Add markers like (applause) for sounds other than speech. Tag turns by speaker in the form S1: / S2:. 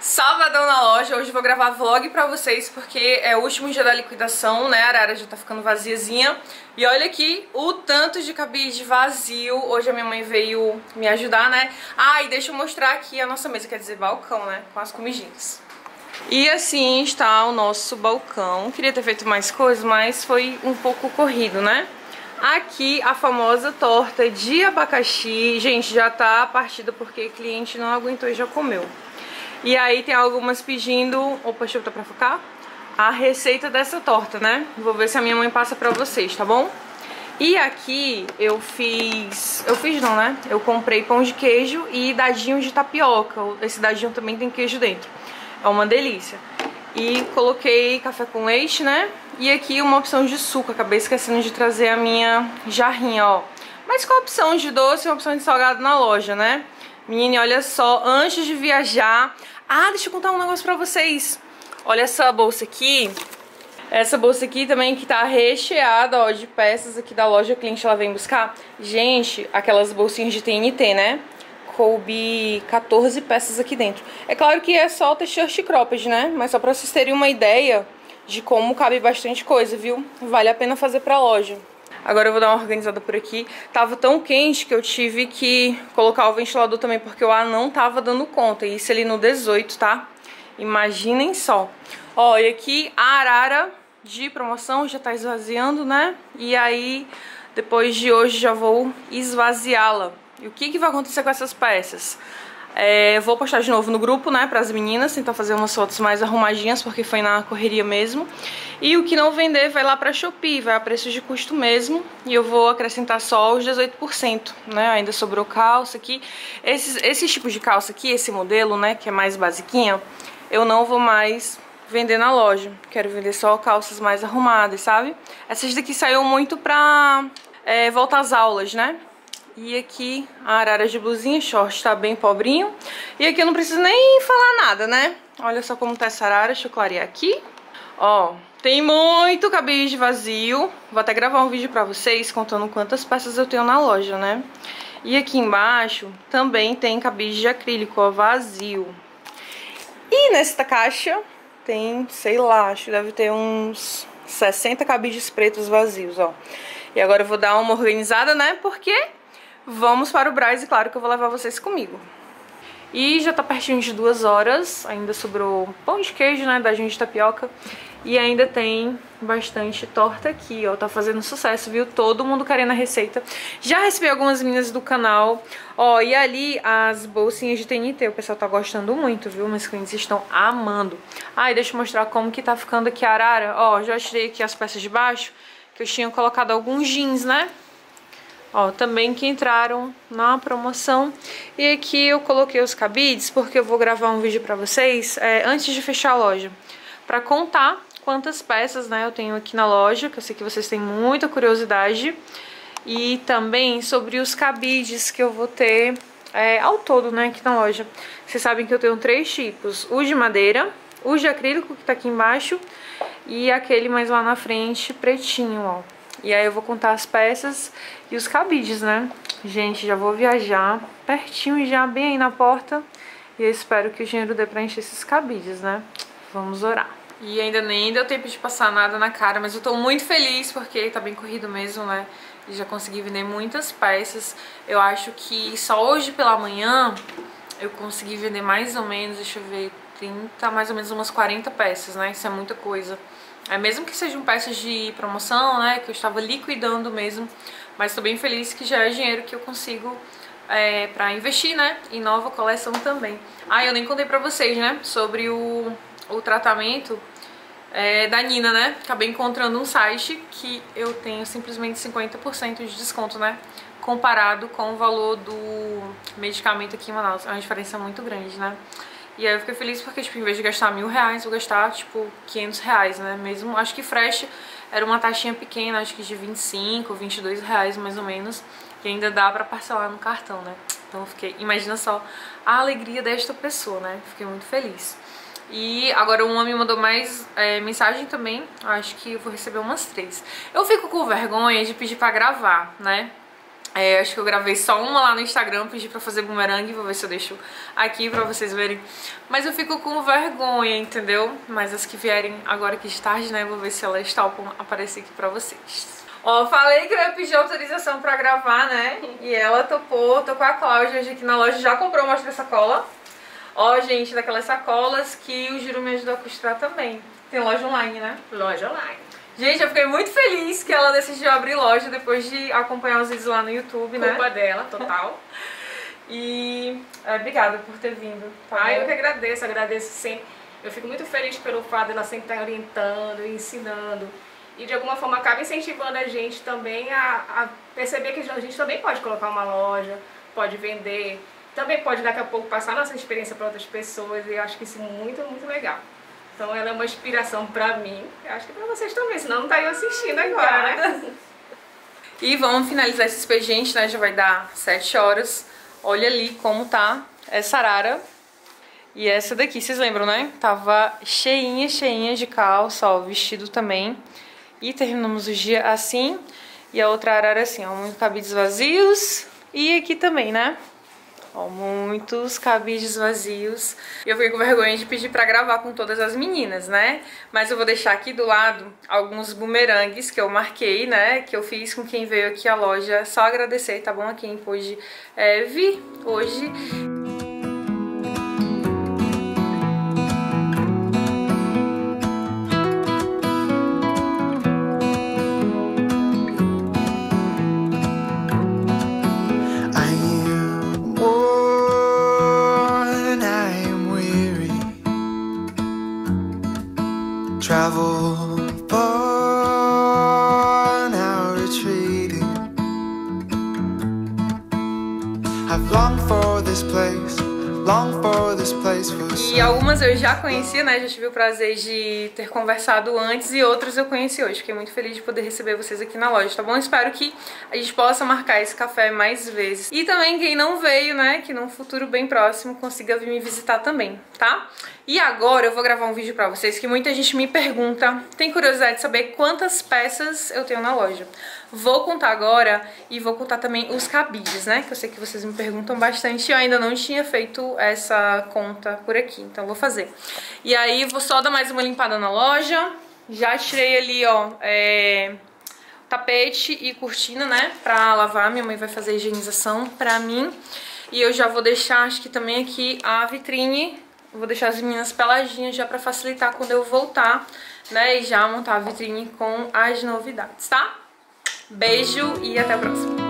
S1: Sabadão na loja, hoje vou gravar vlog pra vocês porque é o último dia da liquidação, né? A arara já tá ficando vaziazinha. E olha aqui o tanto de cabide vazio. Hoje a minha mãe veio me ajudar, né? Ah, e deixa eu mostrar aqui a nossa mesa, quer dizer, balcão, né? Com as comidinhas. E assim está o nosso balcão. Queria ter feito mais coisas, mas foi um pouco corrido, né? Aqui a famosa torta de abacaxi. Gente, já tá partida porque cliente não aguentou e já comeu. E aí tem algumas pedindo... Opa, deixa eu botar pra focar. A receita dessa torta, né? Vou ver se a minha mãe passa pra vocês, tá bom? E aqui eu fiz... Eu fiz não, né? Eu comprei pão de queijo e dadinho de tapioca. Esse dadinho também tem queijo dentro. É uma delícia. E coloquei café com leite, né? E aqui uma opção de suco. Acabei esquecendo de trazer a minha jarrinha, ó. Mas com a opção de doce e uma opção de salgado na loja, né? Menina, olha só, antes de viajar... Ah, deixa eu contar um negócio pra vocês. Olha essa bolsa aqui. Essa bolsa aqui também que tá recheada, ó, de peças aqui da loja. Cliente, ela vem buscar. Gente, aquelas bolsinhas de TNT, né? Coube 14 peças aqui dentro. É claro que é só t-shirt cropped, né? Mas só pra vocês terem uma ideia de como cabe bastante coisa, viu? Vale a pena fazer pra loja. Agora eu vou dar uma organizada por aqui. Tava tão quente que eu tive que colocar o ventilador também, porque o ar não tava dando conta. E isso ali no 18, tá? Imaginem só. E aqui a arara de promoção já tá esvaziando, né? E aí, depois de hoje, já vou esvaziá-la. E o que, que vai acontecer com essas peças? É, vou postar de novo no grupo, né, pras meninas, tentar fazer umas fotos mais arrumadinhas, porque foi na correria mesmo. E o que não vender vai lá pra Shopee, vai a preço de custo mesmo. E eu vou acrescentar só os 18%, né, ainda sobrou calça aqui. Esses, esses tipos de calça aqui, esse modelo, né, que é mais basiquinha, eu não vou mais vender na loja. Quero vender só calças mais arrumadas, sabe? Essas daqui saiu muito pra é, voltar às aulas, né? E aqui a arara de blusinha short tá bem pobrinho. E aqui eu não preciso nem falar nada, né? Olha só como tá essa arara, deixa eu clarear aqui. Ó, tem muito cabide vazio. Vou até gravar um vídeo pra vocês contando quantas peças eu tenho na loja, né? E aqui embaixo também tem cabide de acrílico, ó, vazio. E nesta caixa tem, sei lá, acho que deve ter uns 60 cabides pretos vazios, ó. E agora eu vou dar uma organizada, né? Porque vamos para o Braz e claro que eu vou levar vocês comigo. E já tá pertinho de duas horas, ainda sobrou pão de queijo, né, da gente de tapioca. E ainda tem bastante torta aqui, ó, tá fazendo sucesso, viu? Todo mundo querendo a receita. Já recebi algumas meninas do canal, ó, e ali as bolsinhas de TNT, o pessoal tá gostando muito, viu? Meus clientes estão amando. Ah, e deixa eu mostrar como que tá ficando aqui a arara. Ó, já tirei aqui as peças de baixo, que eu tinha colocado alguns jeans, né? Ó, também que entraram na promoção. E aqui eu coloquei os cabides, porque eu vou gravar um vídeo pra vocês é, antes de fechar a loja. Pra contar quantas peças, né, eu tenho aqui na loja, que eu sei que vocês têm muita curiosidade. E também sobre os cabides que eu vou ter é, ao todo, né, aqui na loja. Vocês sabem que eu tenho três tipos. O de madeira, o de acrílico, que tá aqui embaixo, e aquele mais lá na frente, pretinho, ó. E aí eu vou contar as peças e os cabides, né? Gente, já vou viajar pertinho já, bem aí na porta. E eu espero que o dinheiro dê pra encher esses cabides, né? Vamos orar. E ainda nem deu tempo de passar nada na cara, mas eu tô muito feliz porque tá bem corrido mesmo, né? E já consegui vender muitas peças. Eu acho que só hoje pela manhã eu consegui vender mais ou menos, deixa eu ver, 30, mais ou menos umas 40 peças, né? Isso é muita coisa. É, mesmo que sejam peças de promoção, né, que eu estava liquidando mesmo, mas estou bem feliz que já é dinheiro que eu consigo é, para investir, né, em nova coleção também. Ah, eu nem contei pra vocês, né, sobre o, o tratamento é, da Nina, né, acabei encontrando um site que eu tenho simplesmente 50% de desconto, né, comparado com o valor do medicamento aqui em Manaus. É uma diferença muito grande, né. E aí eu fiquei feliz porque, tipo, em vez de gastar mil reais, vou gastar, tipo, 500 reais, né? Mesmo, acho que fresh era uma taxinha pequena, acho que de 25, 22 reais mais ou menos. E ainda dá pra parcelar no cartão, né? Então eu fiquei, imagina só a alegria desta pessoa, né? Fiquei muito feliz. E agora uma me mandou mais é, mensagem também, acho que eu vou receber umas três. Eu fico com vergonha de pedir pra gravar, né? É, acho que eu gravei só uma lá no Instagram, pedi pra fazer bumerangue, vou ver se eu deixo aqui pra vocês verem. Mas eu fico com vergonha, entendeu? Mas as que vierem agora que de tarde, né, vou ver se elas topam aparecer aqui pra vocês. Ó, falei que eu ia pedir autorização pra gravar, né? E ela topou, tô com a Cláudia hoje aqui na loja, já comprou uma outra sacola. Ó, gente, daquelas sacolas que o Giro me ajudou a costurar também. Tem loja online, né?
S2: Loja online.
S1: Gente, eu fiquei muito feliz que ela decidiu abrir loja depois de acompanhar os vídeos lá no YouTube,
S2: Culpa
S1: né?
S2: Culpa dela, total. (laughs)
S1: e é, obrigada por ter vindo.
S2: Tá ah, eu que agradeço, agradeço sempre. Eu fico muito feliz pelo fato dela sempre estar orientando, ensinando. E de alguma forma acaba incentivando a gente também a, a perceber que a gente também pode colocar uma loja, pode vender, também pode daqui a pouco passar nossa experiência para outras pessoas. E eu acho que isso é muito, muito legal. Então ela é uma inspiração pra mim, eu acho que pra vocês também, senão não tá eu assistindo agora, né? (laughs)
S1: E vamos finalizar esse expediente, né? Já vai dar 7 horas. Olha ali como tá essa arara. E essa daqui, vocês lembram, né? Tava cheinha, cheinha de calça, ó, vestido também. E terminamos o dia assim. E a outra arara assim, ó, muitos cabides vazios. E aqui também, né? Ó, muitos cabides vazios. Eu fiquei com vergonha de pedir pra gravar com todas as meninas, né? Mas eu vou deixar aqui do lado alguns bumerangues que eu marquei, né? Que eu fiz com quem veio aqui à loja. Só agradecer, tá bom? A quem pôde é, vir hoje.
S3: travel far now retreating I've longed for this place, longed for this place for
S1: E algumas eu já conhecia, né? Já tive o prazer de ter conversado antes e outras eu conheci hoje. Fiquei muito feliz de poder receber vocês aqui na loja, tá bom? Espero que a gente possa marcar esse café mais vezes. E também quem não veio, né? Que num futuro bem próximo consiga vir me visitar também, tá? E agora eu vou gravar um vídeo pra vocês que muita gente me pergunta, tem curiosidade de saber quantas peças eu tenho na loja. Vou contar agora e vou contar também os cabides, né? Que eu sei que vocês me perguntam bastante e eu ainda não tinha feito essa conta por aqui, então vou fazer. E aí vou só dar mais uma limpada na loja. Já tirei ali, ó, é, tapete e cortina, né? Pra lavar, minha mãe vai fazer a higienização pra mim. E eu já vou deixar, acho que também aqui, a vitrine. Vou deixar as meninas peladinhas já pra facilitar quando eu voltar, né? E já montar a vitrine com as novidades, tá? Beijo e até a próxima.